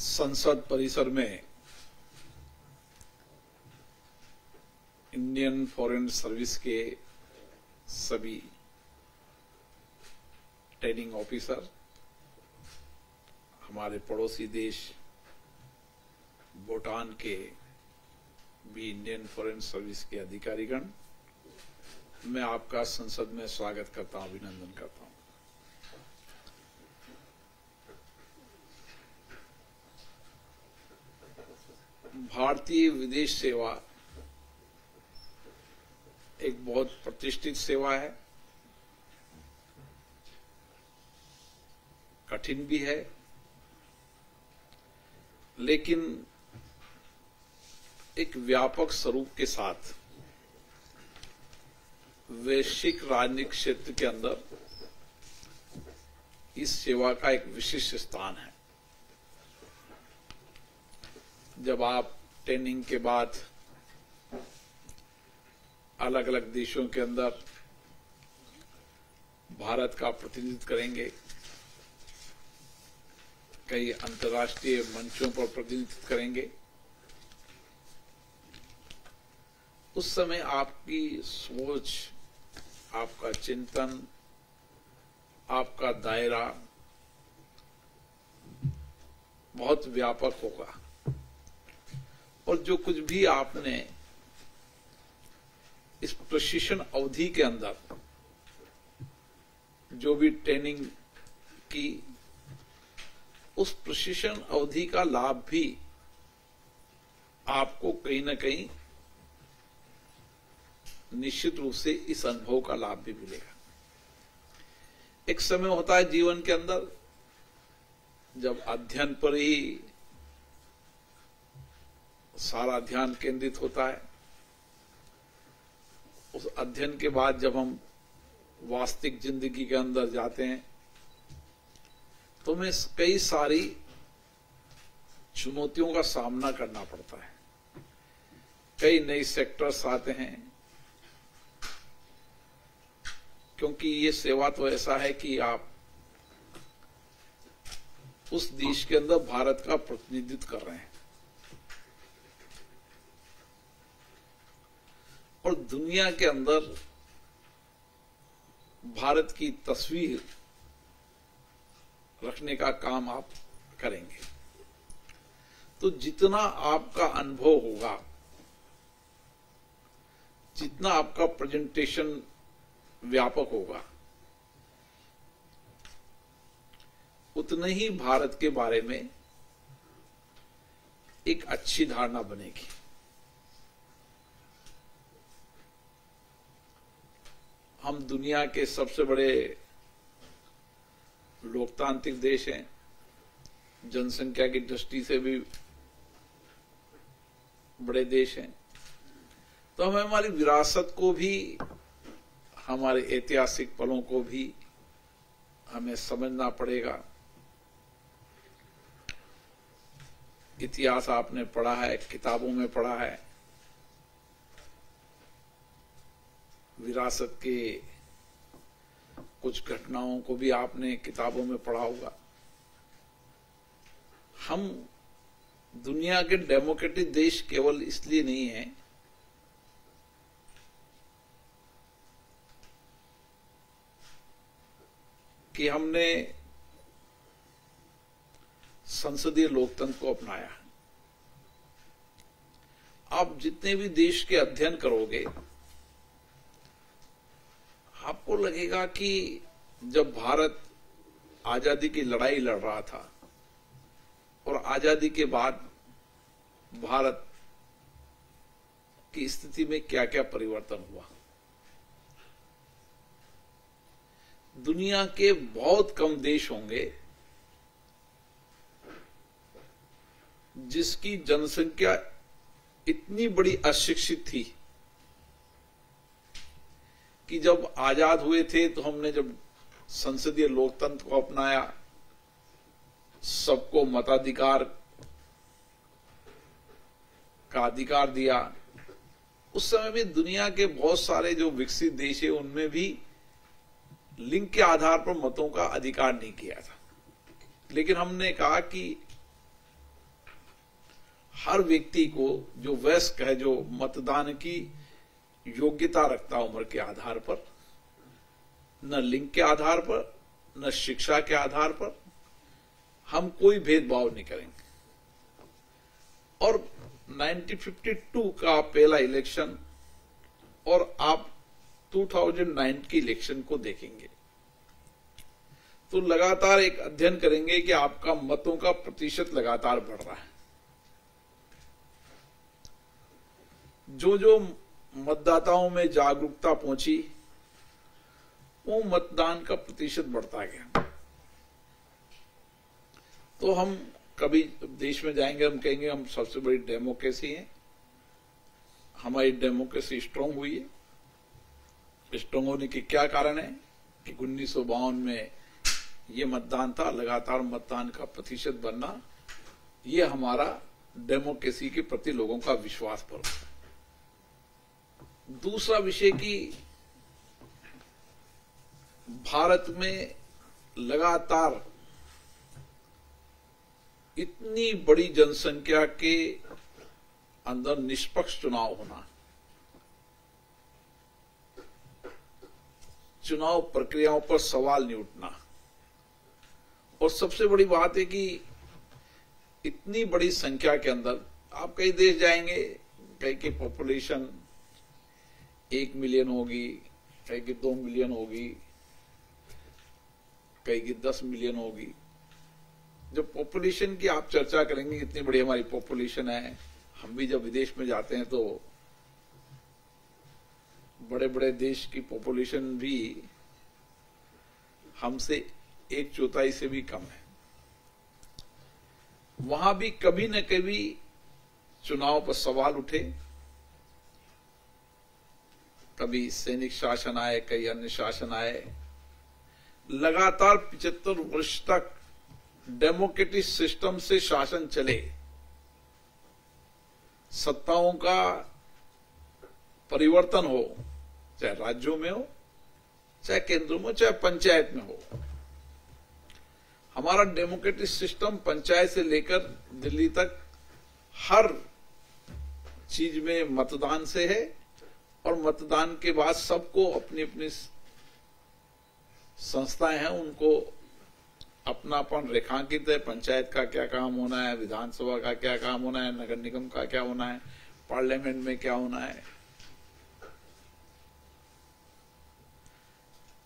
संसद परिसर में इंडियन फॉरेन सर्विस के सभी ट्रेनिंग ऑफिसर हमारे पड़ोसी देश, भूटान के भी इंडियन फॉरेन सर्विस के अधिकारीगण, मैं आपका संसद में स्वागत करता हूँ, अभिनंदन करता हूँ। भारतीय विदेश सेवा एक बहुत प्रतिष्ठित सेवा है। कठिन भी है, लेकिन एक व्यापक स्वरूप के साथ वैश्विक राजनीतिक क्षेत्र के अंदर इस सेवा का एक विशिष्ट स्थान है। जब आप ट्रेनिंग के बाद अलग अलग देशों के अंदर भारत का प्रतिनिधित्व करेंगे, कई अंतर्राष्ट्रीय मंचों पर प्रतिनिधित्व करेंगे, उस समय आपकी सोच, आपका चिंतन, आपका दायरा बहुत व्यापक होगा। और जो कुछ भी आपने इस प्रशिक्षण अवधि के अंदर जो भी ट्रेनिंग की, उस प्रशिक्षण अवधि का लाभ भी आपको कहीं ना कहीं निश्चित रूप से इस अनुभव का लाभ भी मिलेगा। एक समय होता है जीवन के अंदर, जब अध्ययन पर ही सारा ध्यान केंद्रित होता है। उस अध्ययन के बाद जब हम वास्तविक ज़िंदगी के अंदर जाते हैं तो हमें कई सारी चुनौतियों का सामना करना पड़ता है। कई नए सेक्टर्स आते हैं, क्योंकि ये सेवा तो ऐसा है कि आप उस देश के अंदर भारत का प्रतिनिधित्व कर रहे हैं। और दुनिया के अंदर भारत की तस्वीर रखने का काम आप करेंगे। तो जितना आपका अनुभव होगा, जितना आपका प्रेजेंटेशन व्यापक होगा, उतने ही भारत के बारे में एक अच्छी धारणा बनेगी। हम दुनिया के सबसे बड़े लोकतांत्रिक देश हैं। जनसंख्या की दृष्टि से भी बड़े देश हैं। तो हमें हमारी विरासत को भी, हमारे ऐतिहासिक पलों को भी हमें समझना पड़ेगा। इतिहास आपने पढ़ा है, किताबों में पढ़ा है। विरासत के कुछ घटनाओं को भी आपने किताबों में पढ़ा होगा। हम दुनिया के डेमोक्रेटिक देश केवल इसलिए नहीं है कि हमने संसदीय लोकतंत्र को अपनाया। आप जितने भी देश के अध्ययन करोगे आपको लगेगा कि जब भारत आज़ादी की लड़ाई लड़ रहा था और आज़ादी के बाद भारत की स्थिति में क्या क्या परिवर्तन हुआ? दुनिया के बहुत कम देश होंगे जिसकी जनसंख्या इतनी बड़ी अशिक्षित थी। कि जब आज़ाद हुए थे तो हमने जब संसदीय लोकतंत्र को अपनाया, सबको मताधिकार का अधिकार दिया। उस समय भी दुनिया के बहुत सारे जो विकसित देश है, उनमें भी लिंग के आधार पर मतों का अधिकार नहीं किया था। लेकिन हमने कहा कि हर व्यक्ति को जो वयस्क है, जो मतदान की योग्यता रखता उम्र के आधार पर, न लिंग के आधार पर, न शिक्षा के आधार पर, हम कोई भेदभाव नहीं करेंगे। और 1952 का पहला इलेक्शन और आप 2009 की इलेक्शन को देखेंगे तो लगातार एक अध्ययन करेंगे कि आपका मतों का प्रतिशत लगातार बढ़ रहा है। जो जो मतदाताओं में जागरूकता पहुँची, वो मतदान का प्रतिशत बढ़ता गया। तो हम कभी देश में जाएँगे, हम कहेंगे, हम सबसे बड़ी डेमोक्रेसी है। हमारी डेमोक्रेसी स्ट्रांग हुई है। स्ट्रांग होने के क्या कारण है कि उन्नीस सौ बावन में ये मतदान था, लगातार मतदान का प्रतिशत बनना, ये हमारा डेमोक्रेसी के प्रति लोगों का विश्वास पर दूसरा विषय की भारत में लगातार इतनी बड़ी जनसंख्या के अंदर निष्पक्ष चुनाव होना चुनाव प्रक्रियाओं पर सवाल नहीं उठना। और सबसे बड़ी बात है कि इतनी बड़ी संख्या के अंदर आप कई देश जाएँगे कई की पॉपुलेशन एक मिलियन होगी, कहीं की दो मिलियन होगी, कहीं की दस मिलियन होगी। जब पॉपुलेशन की आप चर्चा करेंगे, इतनी बड़ी हमारी पॉपुलेशन है, हम भी जब विदेश में जाते हैं तो बड़े बड़े देश की पॉपुलेशन भी हमसे एक चौथाई से भी कम है। वहाँ भी कभी न कभी चुनाव पर सवाल उठे। कभी सैनिक शासन आए, कई अन्य शासन आए। लगातार पिछहत्तर वर्ष तक डेमोक्रेटिक सिस्टम से शासन चले। सत्ताओं का परिवर्तन हो, चाहे राज्यों में हो, चाहे केंद्रों में, चाहे पंचायत में हो। हमारा डेमोक्रेटिक सिस्टम पंचायत से लेकर दिल्ली तक हर चीज़ में मतदान से है। और मतदान के बाद सबको अपनी अपनी संस्थाएँ हैं, उनको अपनापन, रेखांकित है, पंचायत का क्या काम होना है, विधानसभा का क्या काम होना है, नगर निगम का क्या होना है, पार्लियामेंट में क्या होना है।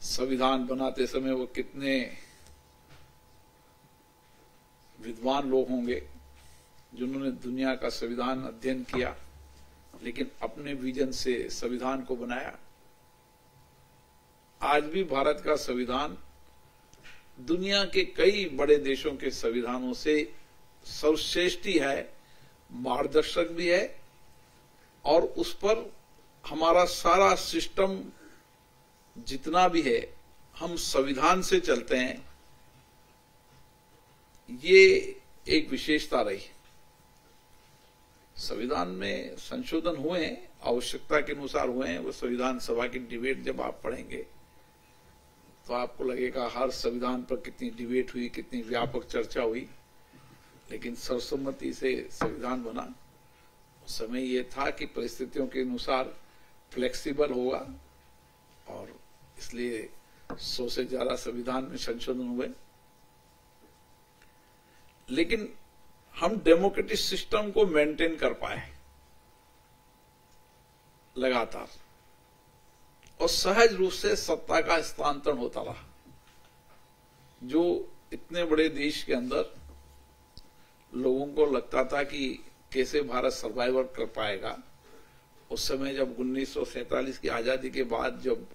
संविधान बनाते समय वो कितने विद्वान लोग होंगे, जिन्होंने दुनिया का संविधान अध्ययन किया। लेकिन अपने विजन से, संविधान को बनाया। आज भी भारत का संविधान दुनिया के कई बड़े देशों के संविधानों से सर्वश्रेष्ठ ही है, मार्गदर्शक भी है, और उस पर हमारा सारा सिस्टम जितना भी है, हम संविधान से चलते हैं। ये एक विशेषता रही। संविधान में संशोधन हुए हैं आवश्यकता के अनुसार हुए हैं वो संविधान सभा की डिबेट जब आप पढ़ेंगे तो आपको लगेगा हर संविधान पर कितनी डिबेट हुई, कितनी व्यापक चर्चा हुई, लेकिन सर्वसम्मति से संविधान बना। समय यह था कि परिस्थितियों के अनुसार फ्लेक्सिबल होगा, और इसलिए सौ से ज़्यादा संविधान में संशोधन हुए। लेकिन हम डेमोक्रेटिक सिस्टम को मेंटेन कर पाए लगातार। और सहज रूप से सत्ता का हस्तांतरण होता रहा। जो इतने बड़े देश के अंदर लोगों को लगता था कि कैसे भारत सर्वाइवर कर पाएगा, उस समय जब उन्नीस की आज़ादी के बाद जब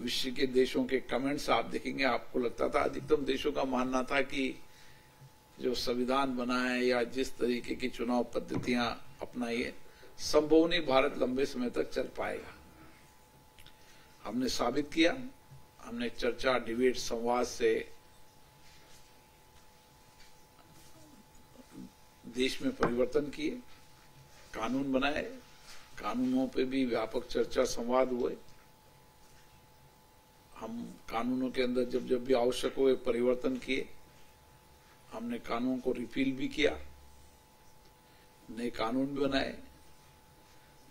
विश्व के देशों के कमेंट्स आप देखेंगे, आपको लगता था अधिकतम देशों का मानना था कि जो संविधान बना है या जिस तरीके की चुनाव पद्धतियाँ अपनाइए नहीं भारत लंबे समय तक चल पाएगा। हमने साबित किया, हमने चर्चा, डिबेट, संवाद से देश में परिवर्तन किए, कानून बनाए, कानूनों पे भी व्यापक चर्चा, संवाद हुए। हम कानूनों के अंदर जब जब भी आवश्यक हुए परिवर्तन किए। हमने कानून को रिपील भी किया, नए कानून भी बनाए।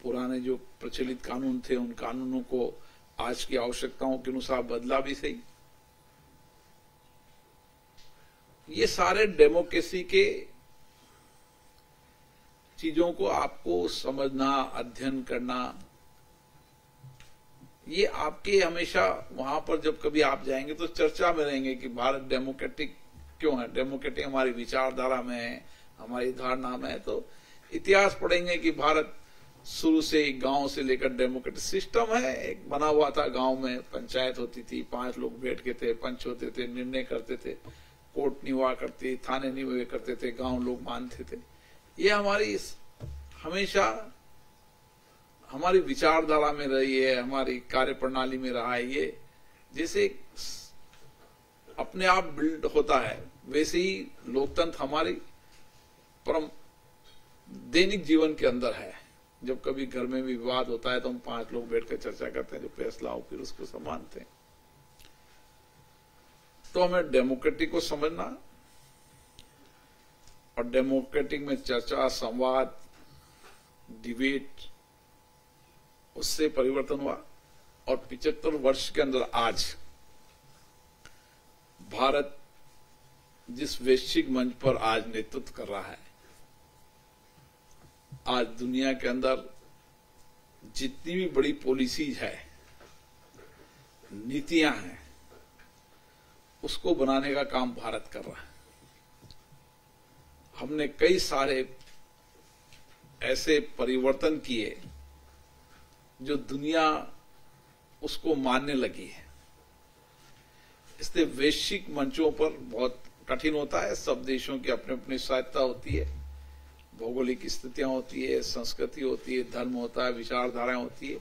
पुराने जो प्रचलित कानून थे, उन कानूनों को आज की आवश्यकताओं के अनुसार बदला भी सही। ये सारे डेमोक्रेसी के चीज़ों को आपको समझना, अध्ययन करना, ये आपके हमेशा वहाँ पर जब कभी आप जाएँगे तो चर्चा में रहेंगे कि भारत डेमोक्रेटिक क्यों है? डेमोक्रेटिक हमारी विचारधारा में है, हमारी धारणा में है तो इतिहास पढ़ेंगे कि भारत शुरू से गाँव से लेकर डेमोक्रेटिक सिस्टम है। एक बना हुआ था गाँव में, पंचायत होती थी, पाँच लोग बैठ के थे, पंच होते थे, निर्णय करते थे, कोर्ट हुआ करती, थाने हुए करते थे, गाँव लोग मानते थे। ये हमारी हमेशा हमारी विचारधारा में रही है, हमारी कार्य प्रणाली में रहा है ये। जैसे अपने आप बिल्ड होता है वैसे ही लोकतंत्र हमारी परम दैनिक जीवन के अंदर है। जब कभी घर में भी विवाद होता है तो हम पाँच लोग बैठकर चर्चा करते हैं, जो फैसला हो, फिर उसको सम्मानते हैं। तो हमें डेमोक्रेटिक को समझना और डेमोक्रेटिक में चर्चा, संवाद, डिबेट, उससे परिवर्तन हुआ। और पिचहत्तर वर्ष के अंदर आज भारत जिस वैश्विक मंच पर आज नेतृत्व कर रहा है, आज दुनिया के अंदर जितनी भी बड़ी पॉलिसीज़ है, नीतियाँ हैं, उसको बनाने का काम भारत कर रहा है। हमने कई सारे ऐसे परिवर्तन किए जो दुनिया उसको मानने लगी है। इसलिए वैश्विक मंचों पर बहुत कठिन होता है, सब देशों की अपने अपनी सहायता होती है। भौगोलिक स्थितियाँ होती है, संस्कृति होती है, धर्म होता है, विचारधाराएँ होती है।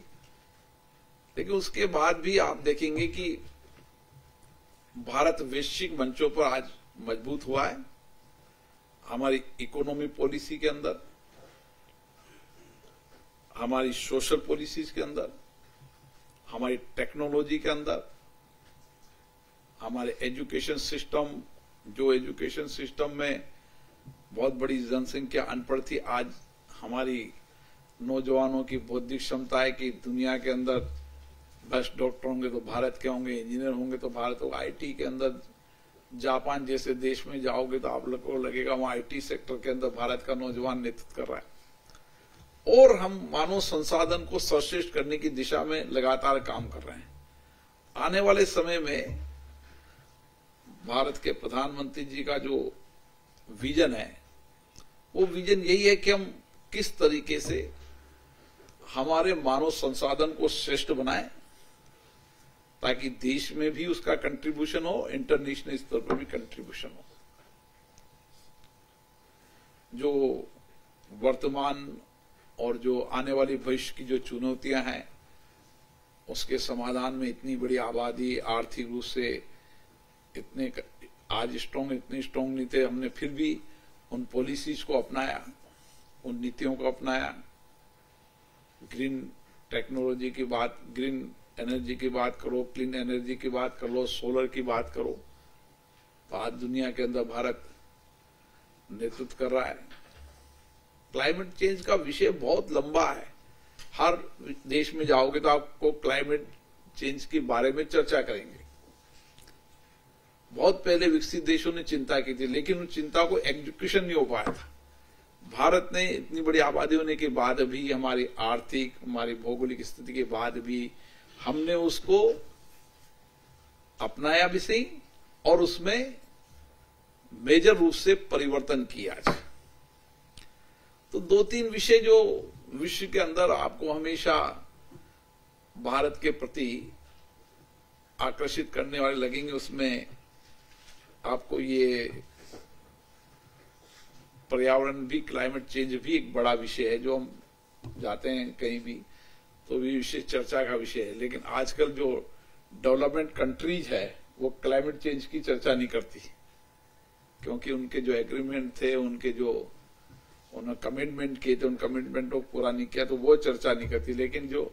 लेकिन उसके बाद भी आप देखेंगे कि भारत वैश्विक मंचों पर आज मज़बूत हुआ है। हमारी इकोनॉमी पॉलिसी के अंदर, हमारी सोशल पॉलिसीज़ के अंदर, हमारी टेक्नोलॉजी के अंदर, हमारे एजुकेशन सिस्टम जो एजुकेशन सिस्टम में बहुत बड़ी जनसंख्या अनपढ़ थी, आज हमारी नौजवानों की बौद्धिक क्षमता है कि दुनिया के अंदर बेस्ट डॉक्टर होंगे तो भारत के होंगे, इंजीनियर होंगे तो भारत होगा आईटी के अंदर जापान जैसे देश में जाओगे तो आप लोग को लगेगा वहाँ आईटी सेक्टर के अंदर भारत का नौजवान नेतृत्व कर रहा है। और हम मानव संसाधन को सर्वश्रेष्ठ करने की दिशा में लगातार काम कर रहे हैं। आने वाले समय में भारत के प्रधानमंत्री जी का जो विजन है, वो विजन यही है कि हम किस तरीके से हमारे मानव संसाधन को श्रेष्ठ बनाएँ, ताकि देश में भी उसका कंट्रीब्यूशन हो इंटरनेशनल स्तर पर भी कंट्रीब्यूशन हो। जो वर्तमान और जो आने वाली भविष्य की जो चुनौतियाँ हैं, उसके समाधान में इतनी बड़ी आबादी आर्थिक रूप से इतने आज स्ट्रांग इतने स्ट्रांग नहीं थे, हमने फिर भी उन पॉलिसीज़ को अपनाया, उन नीतियों को अपनाया। ग्रीन टेक्नोलॉजी की बात ग्रीन एनर्जी की बात करो क्लीन एनर्जी की बात कर लो सोलर की बात करो। तो आज दुनिया के अंदर भारत नेतृत्व कर रहा है। क्लाइमेट चेंज का विषय बहुत लंबा है। हर देश में जाओगे तो आपको क्लाइमेट चेंज के बारे में चर्चा करेंगे। बहुत पहले विकसित देशों ने चिंता की थी, लेकिन उन चिंता को एग्जीक्यूशन नहीं हो पाया था। भारत ने इतनी बड़ी आबादी होने के बाद भी, हमारी आर्थिक, हमारी भौगोलिक स्थिति के बाद भी, हमने उसको अपनाया भी सही और उसमें मेजर रूप से परिवर्तन किया तो दो तीन विषय जो विश्व के अंदर आपको हमेशा भारत के प्रति आकर्षित करने वाले लगेंगे, उसमें आपको ये पर्यावरण भी क्लाइमेट चेंज भी एक बड़ा विषय है, जो हम जाते हैं कहीं भी तो भी विशेष चर्चा का विषय है। लेकिन आजकल जो डेवलपमेंट कंट्रीज़ है, वो क्लाइमेट चेंज की चर्चा नहीं करती। क्योंकि उनके जो एग्रीमेंट थे, उनके जो उन्होंने कमिटमेंट किए थे, उन कमिटमेंट को पूरा नहीं किया तो वो चर्चा नहीं करती। लेकिन जो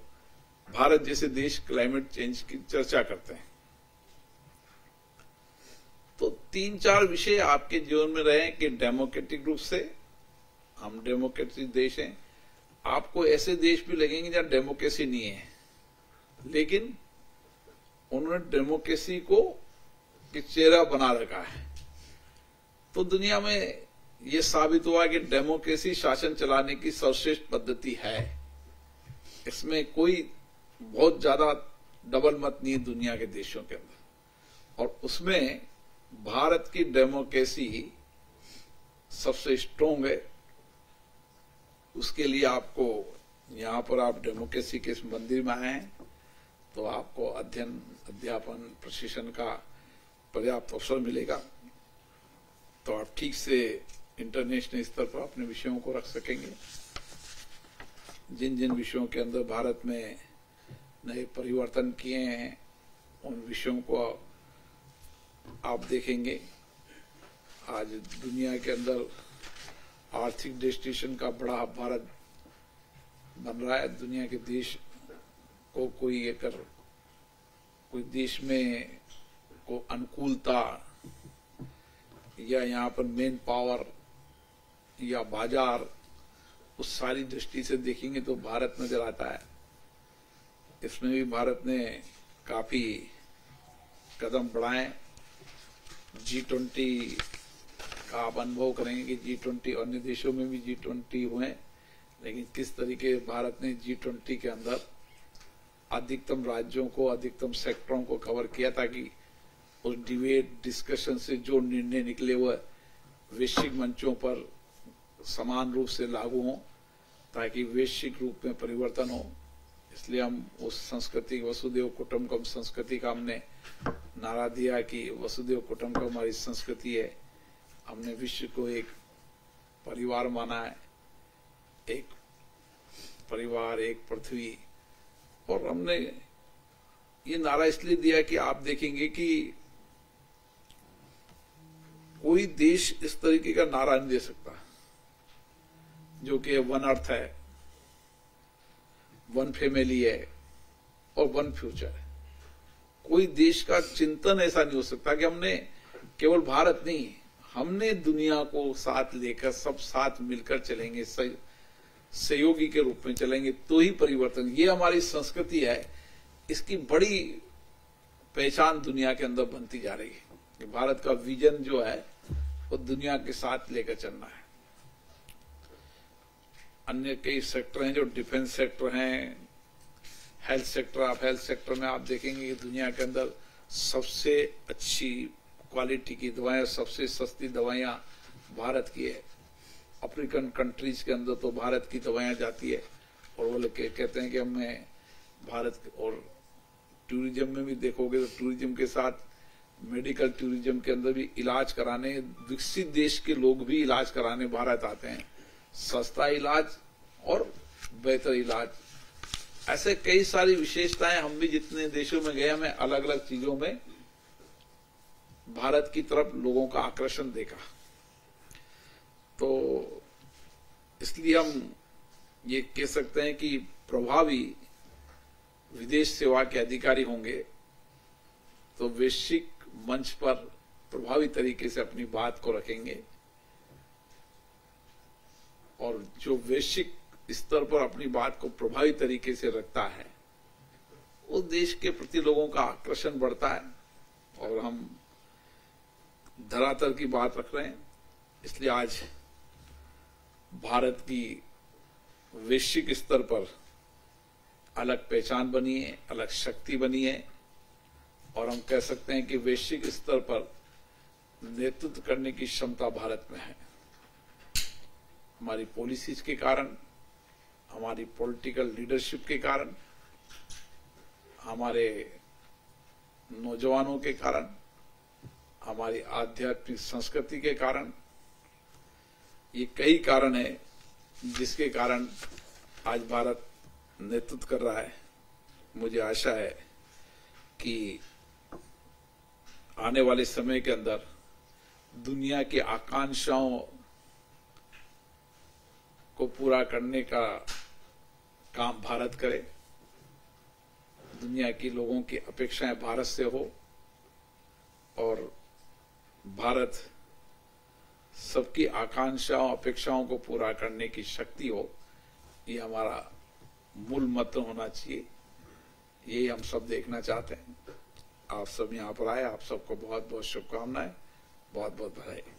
भारत जैसे देश क्लाइमेट चेंज की चर्चा करते हैं तो तीन चार विषय आपके जीवन में रहे कि डेमोक्रेटिक रूप से, हम डेमोक्रेटिक देश हैं। आपको ऐसे देश भी लगेंगे जहाँ डेमोक्रेसी नहीं है। लेकिन उन्होंने डेमोक्रेसी को चेहरा बना रखा है। तो दुनिया में यह साबित हुआ कि डेमोक्रेसी शासन चलाने की सर्वश्रेष्ठ पद्धति है। इसमें कोई बहुत ज़्यादा डबल मत नहीं है दुनिया के देशों के अंदर। और उसमें भारत की डेमोक्रेसी सबसे स्ट्रोंग है। उसके लिए आपको यहाँ पर आप डेमोक्रेसी के इस मंदिर में आए हैं तो आपको अध्ययन, अध्यापन, प्रशिक्षण का पर्याप्त अवसर मिलेगा। तो आप ठीक से इंटरनेशनल स्तर पर अपने विषयों को रख सकेंगे। जिन जिन विषयों के अंदर भारत में नए परिवर्तन किए हैं, उन विषयों को आप देखेंगे, आज दुनिया के अंदर आर्थिक डेस्टिनेशन का बड़ा भारत बन रहा है। दुनिया के देश को कोई अगर, कोई देश में को अनुकूलता या यहाँ पर मेन पावर या बाज़ार, उस सारी दृष्टि से देखेंगे तो भारत नज़र आता है। इसमें भी भारत ने काफ़ी कदम बढ़ाए। जी ट्वेंटी का आप अनुभव करेंगे कि जी ट्वेंटी अन्य देशों में भी जी ट्वेंटी हुए लेकिन किस तरीके भारत ने जी ट्वेंटी के अंदर अधिकतम राज्यों को, अधिकतम सेक्टरों को कवर किया ताकि उस डिबेट डिस्कशन से जो निर्णय निकले हुए वैश्विक मंचों पर समान रूप से लागू हों, ताकि वैश्विक रूप में परिवर्तन हो। इसलिए हम उस संस्कृति, वसुदेव कुटुंबकम संस्कृति का हमने नारा दिया कि वसुदेव कुटुंबकम हमारी संस्कृति है। हमने विश्व को एक परिवार माना है। एक परिवार, एक पृथ्वी। और हमने ये नारा इसलिए दिया कि आप देखेंगे कि कोई देश इस तरीके का नारा नहीं दे सकता, जो कि वन अर्थ है। वन फैमिली है और वन फ्यूचर है। कोई देश का चिंतन ऐसा नहीं हो सकता कि हमने केवल भारत नहीं, हमने दुनिया को साथ लेकर, सब साथ मिलकर चलेंगे सहयोगी के रूप में चलेंगे तो ही परिवर्तन। ये हमारी संस्कृति है, इसकी बड़ी पहचान दुनिया के अंदर बनती जा रही है। भारत का विजन जो है, वो दुनिया के साथ लेकर चलना है। अन्य कई सेक्टर हैं जो डिफेंस सेक्टर हैं हेल्थ सेक्टर आप हेल्थ सेक्टर में आप देखेंगे कि दुनिया के अंदर सबसे अच्छी क्वालिटी की दवाएँ सबसे सस्ती दवाइयाँ भारत की है। अफ्रीकन कंट्रीज़ के अंदर तो भारत की दवाइयाँ जाती है। और वो लोग कहते हैं कि हमें भारत और टूरिज़्म में भी देखोगे तो टूरिज़्म के साथ मेडिकल टूरिज़्म के अंदर भी इलाज कराने, विकसित देश के लोग भी इलाज कराने भारत आते हैं। सस्ता इलाज और बेहतर इलाज। ऐसे कई सारी विशेषताएँ हम भी जितने देशों में गए, हमें अलग अलग चीज़ों में भारत की तरफ़ लोगों का आकर्षण देखा। तो इसलिए हम ये कह सकते हैं कि प्रभावी विदेश सेवा के अधिकारी होंगे तो वैश्विक मंच पर प्रभावी तरीके से अपनी बात को रखेंगे। और जो वैश्विक स्तर पर अपनी बात को प्रभावी तरीके से रखता है, वो देश के प्रति लोगों का आकर्षण बढ़ता है और हम धरातल की बात रख रहे हैं। इसलिए आज भारत की वैश्विक स्तर पर अलग पहचान बनी है, अलग शक्ति बनी है और हम कह सकते हैं कि वैश्विक स्तर पर नेतृत्व करने की क्षमता भारत में है। हमारी पॉलिसीज़ के कारण, हमारी पॉलिटिकल लीडरशिप के कारण, हमारे नौजवानों के कारण, हमारी आध्यात्मिक संस्कृति के कारण, ये कई कारण है जिसके कारण आज भारत नेतृत्व कर रहा है। मुझे आशा है कि आने वाले समय के अंदर दुनिया की आकांक्षाओं को पूरा करने का काम भारत करे, दुनिया की लोगों की अपेक्षाएँ भारत से हो, और भारत सबकी आकांक्षाओं, अपेक्षाओं को पूरा करने की शक्ति हो, ये हमारा मूल मंत्र होना चाहिए। यही हम सब देखना चाहते हैं। आप सब यहाँ पर आए, आप सबको बहुत बहुत शुभकामनाएँ बहुत बहुत बधाई।